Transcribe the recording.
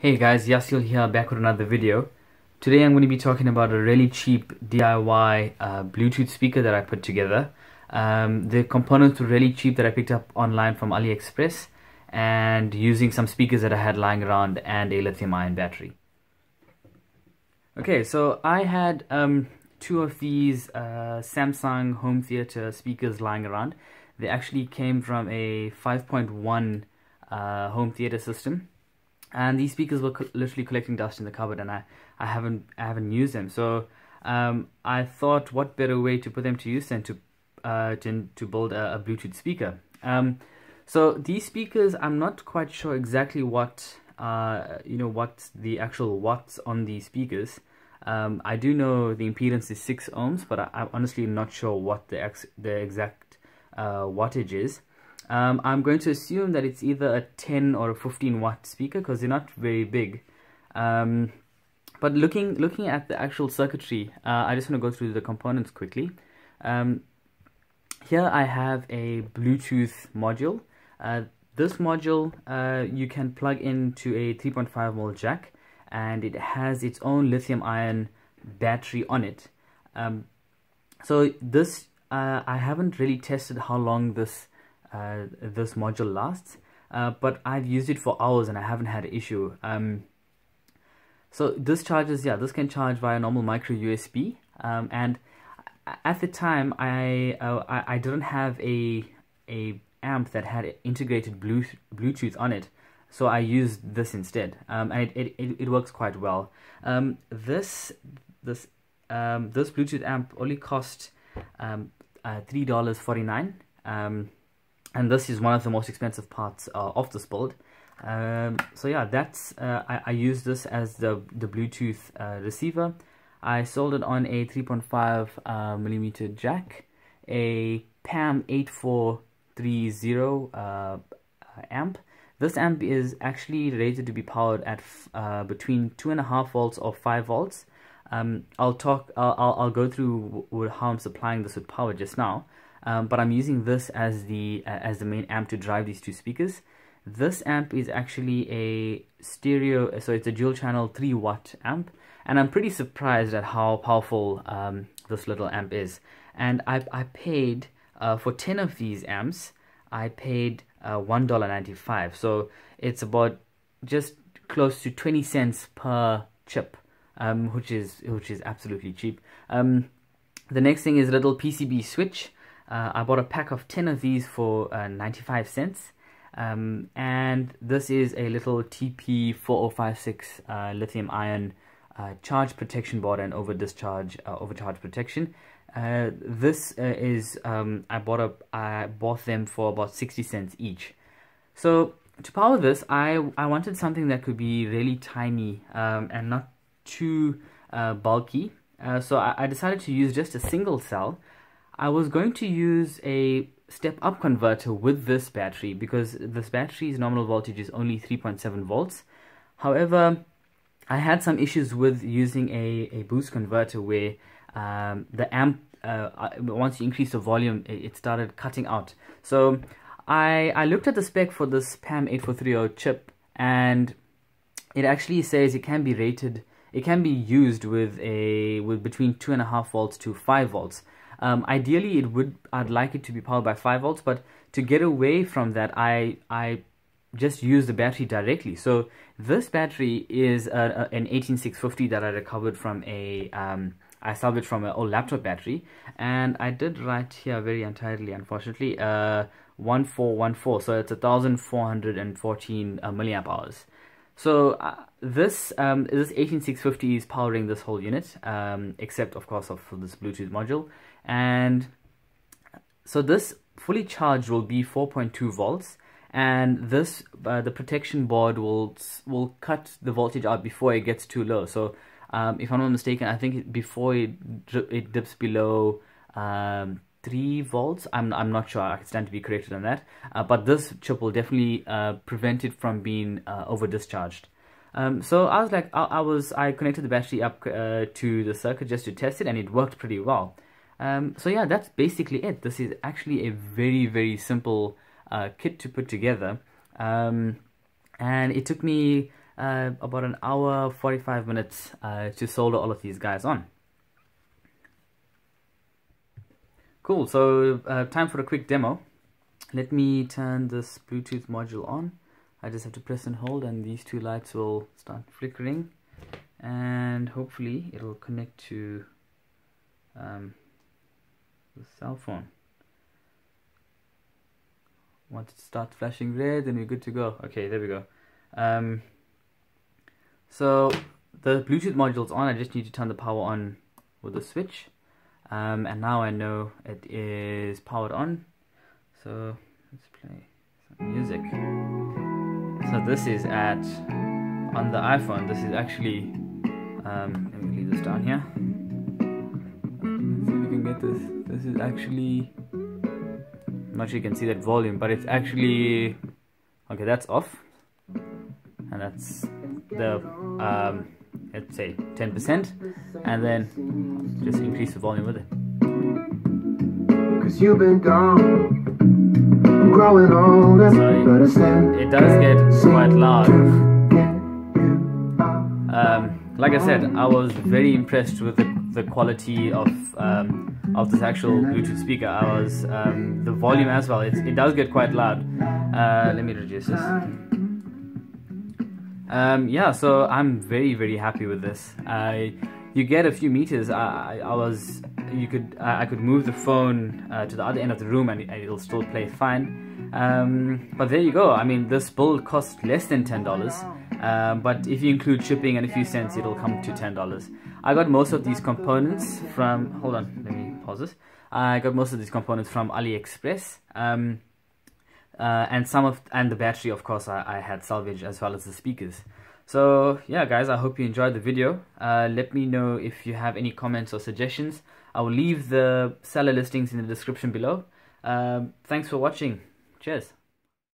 Hey guys, Yasthil here back with another video. Today I'm going to be talking about a really cheap DIY uh, Bluetooth speaker that I put together. Um, the components were really cheap that I picked up online from AliExpress and using some speakers that I had lying around and a lithium ion battery. Okay, so I had um, two of these uh, Samsung home theater speakers lying around. They actually came from a 5.1 uh, home theater system and these speakers were co literally collecting dust in the cupboard and I, I haven't I haven't used them. So um, I thought what better way to put them to use than to uh, to, to build a, a Bluetooth speaker. Um, so these speakers I'm not quite sure exactly what uh, you know what the actual watts on these speakers. Um, I do know the impedance is 6 ohms but I, am honestly not sure what the, ex the exact uh, wattage is um, I'm going to assume that it's either a 10 or a 15 watt speaker because they're not very big. Um, but looking looking at the actual circuitry, uh, I just want to go through the components quickly. Um, here I have a Bluetooth module. Uh, this module uh, you can plug into a 3.5 volt jack and it has its own lithium ion battery on it. Um, so this uh, I haven't really tested how long this uh, this module lasts uh, but I've used it for hours and I haven't had an issue. Um, so this charges yeah this can charge via normal micro USB um, and at the time I, uh, I, didn't have a a amp that had integrated Bluetooth on it. So I used this instead. Um, and it, it, it, works quite well. Um, this this um, this Bluetooth amp only cost um, uh, three dollars forty nine um, and this is one of the most expensive parts uh, of this build. Um, so yeah that's uh, I, I use this as the the Bluetooth uh, receiver. I sold it on a 3.5 uh, millimeter jack a PAM 8430 uh, amp. This amp is actually rated to be powered at uh, between two and a half volts or five volts. Um, I'll talk I'll, I'll, I'll go through how I'm supplying this with power just now um, but I'm using this as the uh, as the main amp to drive these two speakers. This amp is actually a stereo, so it's a dual channel 3 watt amp, and I'm pretty surprised at how powerful um, this little amp is. And I, I paid, uh, for 10 of these amps, I paid uh, $1.95, so it's about just close to 20 cents per chip, um, which is which is absolutely cheap. Um, the next thing is a little PCB switch. Uh, I bought a pack of 10 of these for uh, 95 cents. Um, and this is a little TP4056 uh, lithium ion uh, charge protection board and over discharge uh, overcharge protection. Uh, this is um, I bought a I bought them for about 60 cents each. So to power this, I I wanted something that could be really tiny um, and not too bulky. so I, I decided to use just a single cell I was going to use a step up converter with this battery because this battery's nominal voltage is only 3.7 volts. However, I had some issues with using a, a boost converter where um, the amp, uh, once you increase the volume, it started cutting out. So I, I looked at the spec for this PAM8430 chip and it actually says it can be rated, it can be used with a with between 2.5 volts to 5 volts. Um, ideally, it would I'd like it to be powered by 5 volts, but to get away from that, I I just use the battery directly. So this battery is a, a, an 18650 that I recovered from a um, I salvaged from an old laptop battery, and I did write here very untidily, unfortunately, uh, 1414. So it's a 1414 uh, milliamp hours. So uh, this um, this 18650 is powering this whole unit, um, except of course of this Bluetooth module. And so this fully charged will be 4.2 volts, and this uh, the protection board will will cut the voltage out before it gets too low. So um, if I'm not mistaken, I think before it it dips below um, 3 volts. I'm i'm not sure i stand to be corrected on that. Uh, but this chip will definitely uh, prevent it from being uh, over discharged um, so i was like I, I, was i connected the battery up uh, to the circuit just to test it and it worked pretty well. Um, so yeah that's basically it. This is actually a very very simple uh, kit to put together. Um, and it took me uh, about an hour 45 minutes to solder all of these guys on cool. So uh, time for a quick demo. Let me turn this Bluetooth module on. I just have to press and hold and these two lights will start flickering. And hopefully it'll connect to um, the cell phone. Once it starts flashing red then we're good to go. Okay there we go. Um, so the Bluetooth module's on. I just need to turn the power on with the switch um, and now I know it is powered on. So let's play some music. So this is at on the iPhone. This is actually um, let me leave this down here. Let's see if we can get this. This is actually I'm not sure you can see that volume but it's actually okay that's off. And that's the um, let's say 10% and then just increase the volume with it. Cause you've been gone growing older so it, it does get quite loud. um, like I said I was very impressed with the, the quality of um, of this actual Bluetooth speaker. I was um, the volume as well it, it does get quite loud. Uh, let me reduce this um, yeah, so I'm very very happy with this. I you get a few meters. I, I was you could I could move the phone uh, to the other end of the room and it'll still play fine. Um, but there you go. I mean, this build costs less than ten dollars. Um, but if you include shipping and a few cents, it'll come to ten dollars. I got most of these components from. Hold on, let me pause this. I got most of these components from AliExpress. Um, uh, and some of and the battery of course I, I had salvaged as well as the speakers. So yeah guys i hope you enjoyed the video. Uh, let me know if you have any comments or suggestions. I will leave the seller listings in the description below. Um, thanks for watching. Cheers